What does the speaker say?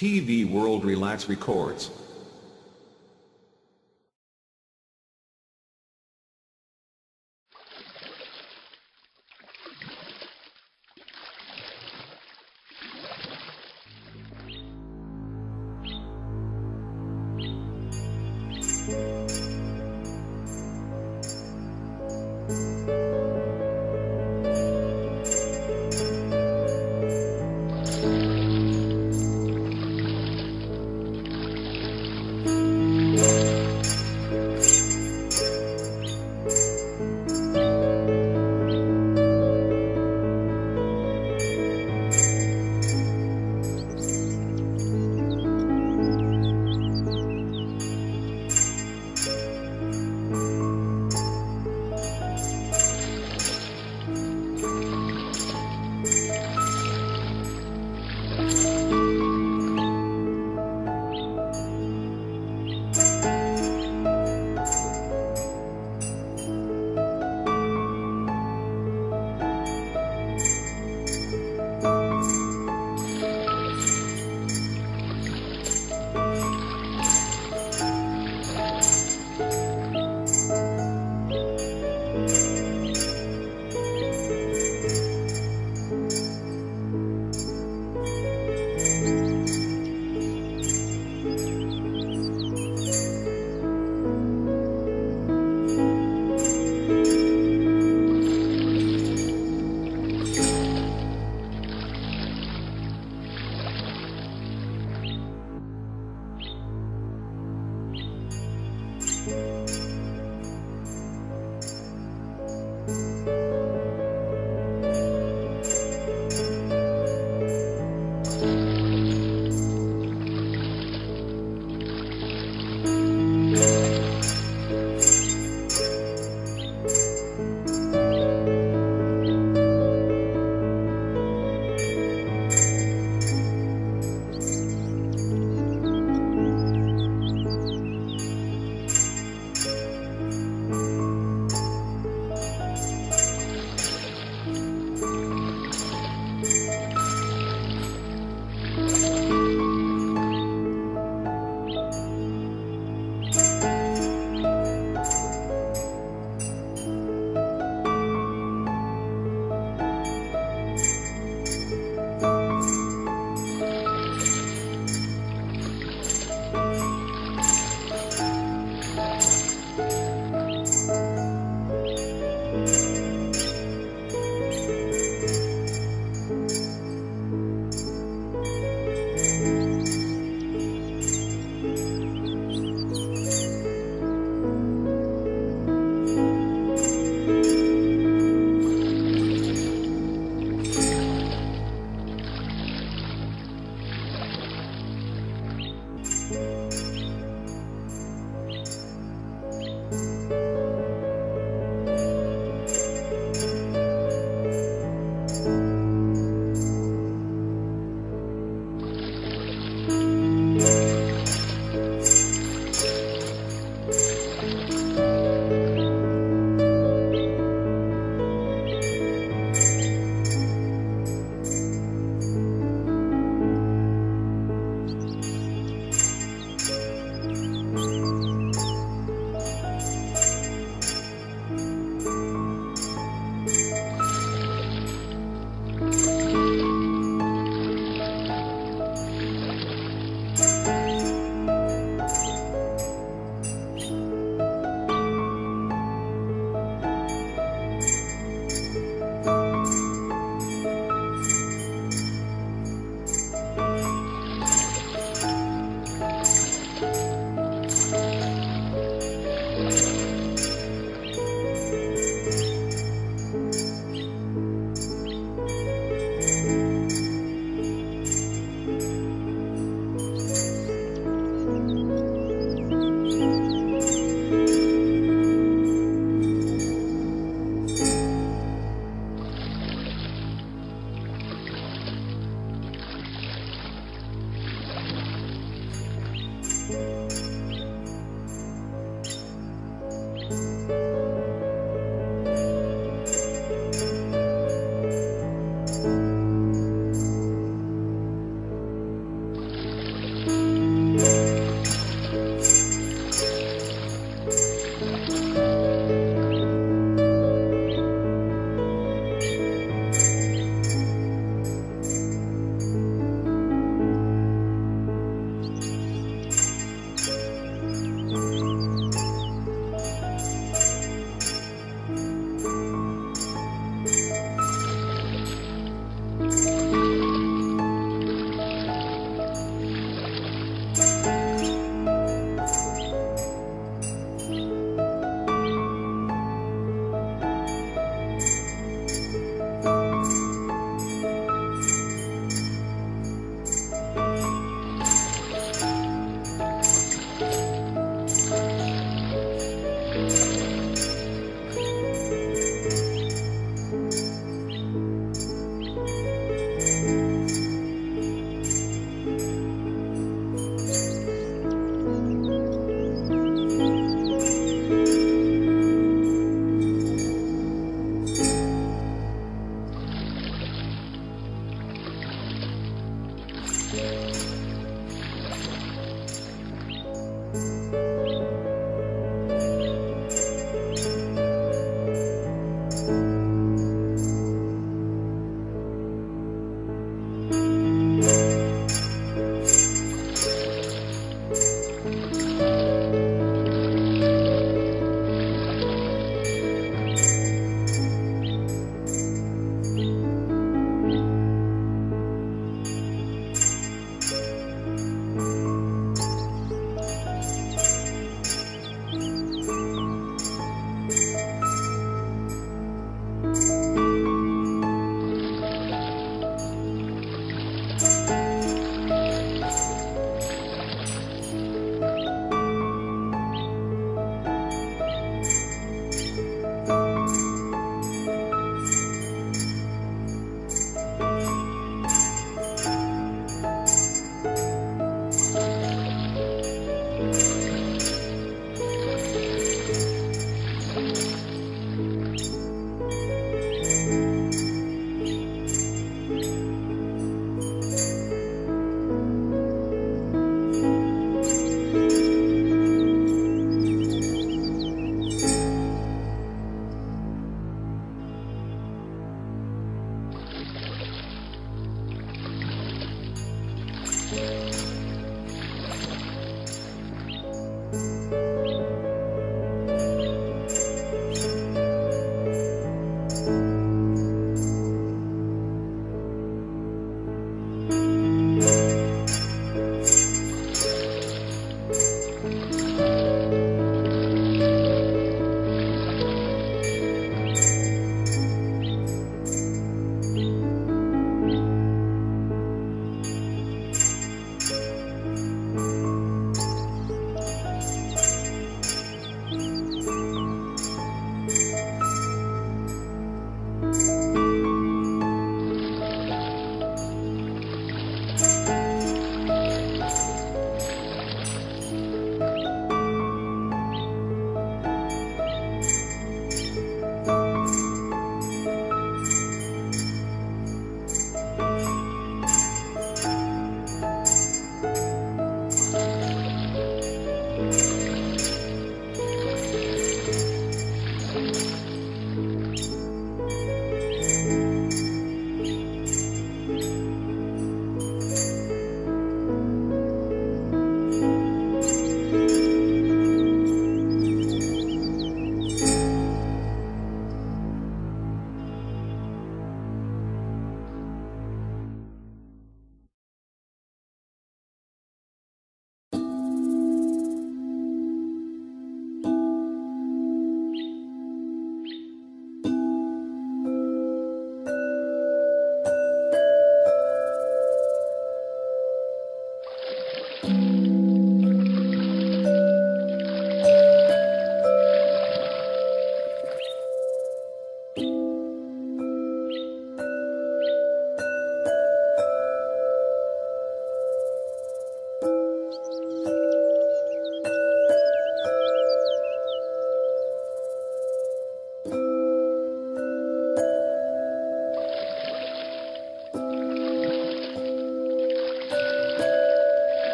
TV World Relax Records.